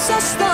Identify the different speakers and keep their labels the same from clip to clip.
Speaker 1: so strong.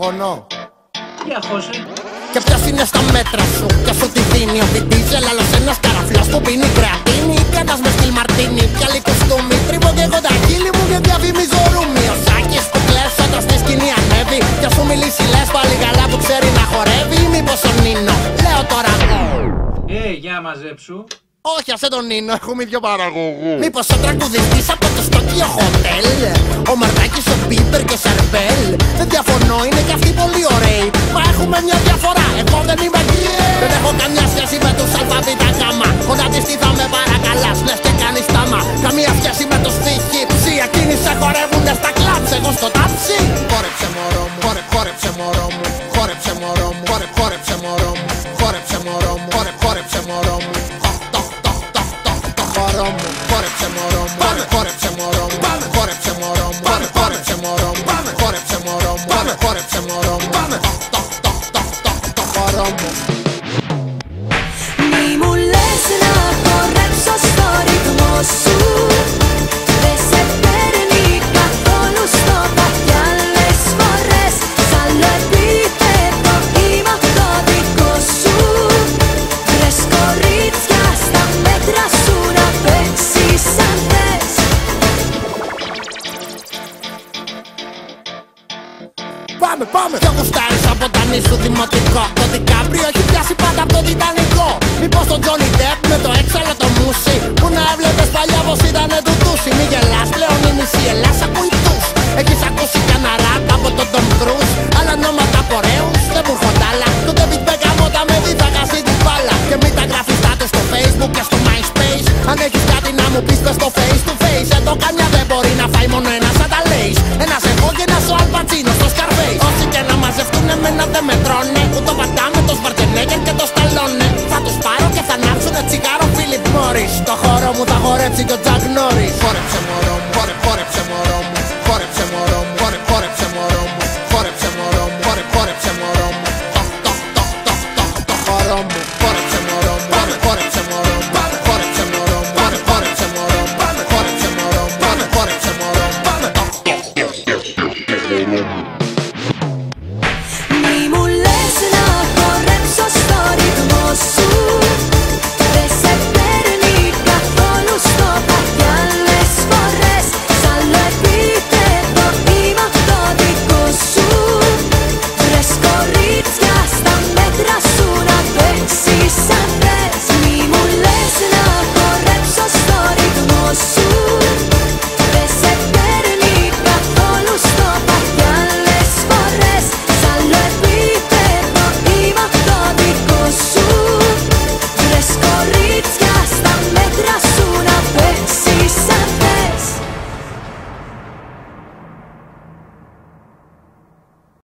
Speaker 2: Χωνό.
Speaker 3: Τι αχώσε.
Speaker 2: Και ποιος είναι στα μέτρα σου; Ποιος σου τη δίνει; Ο Βιτίζελ Άλλος ένας καραφλός που πίνει κρεατίνη. Κάνας μες στυλ μαρτίνι Πια κουστούμι Τρίβω και εγώ τα χείλη μου και διαφημίζω ρούμι. Ο Σάκης που κλαις όταν στη σκηνή ανέβει. Ποιος σου μιλήσει λες πάλι καλά που ξέρει να χορεύει. Μήπως ο Νίνο Λέω τώρα.
Speaker 3: Ε, για μαζέψου
Speaker 2: όχι, άσε τον Νίνο, έχουμε ίδιο παραγωγούς. Μήπως ο τραγουδιστή από το Στόκιο Χοτέλ. Ο Μαρδάκη, ο Πίπερ και ο Σερβέλ. Δεν διαφωνώ, είναι κι αυτοί πολύ ωραίοι. Μα έχουμε μια διαφορά, εγώ δεν είμαι γκέι. Δεν έχω καμιά σχέση με τους ΑΒ γάμα. Κοντά της θα με παρακαλά, μωρό μου Χόρεψε μωρό μου Πάμε χόρεψε μωρό μου Πάμε χόρεψε μωρό μου Πάμε χόρεψε πάμε. Πιο γουστάρεις από τα νησου δημοτικό Το δικάμπριο έχει πιάσει πάντα από το τιτανικό. Μήπως τον Τζόνι Ντέπ με το έξαλλο το μουσι Που να έβλεπες παλιά πως ήτανε του τούσι Μη γελάς πλέον η μισή Ελλάς ακούει τους. Έχεις ακούσει κανένα ράπ από τον Τομ Κρους, Αλλά ονόματα πορέου μωρό μου θα χορέψει και ο Τζακ Νόρι Χόρεψε μωρό μου, μου.